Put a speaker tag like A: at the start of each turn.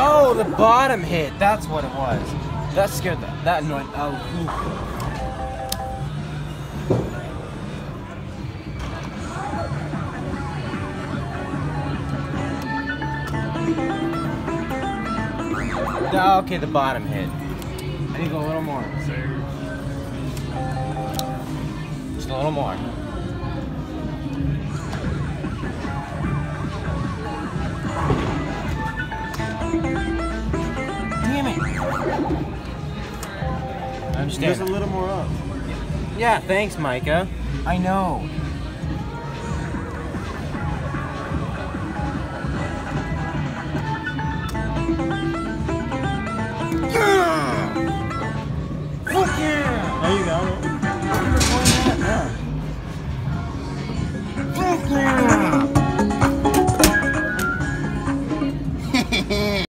A: Oh, the bottom hit. That's what it was. That scared that. That annoyed. Oh. okay, the bottom hit. I need a little more. Just a little more. I
B: Just a little more up.
A: Yeah, thanks, Micah. I know. Fuck yeah!
B: There you go.
A: Fuck yeah!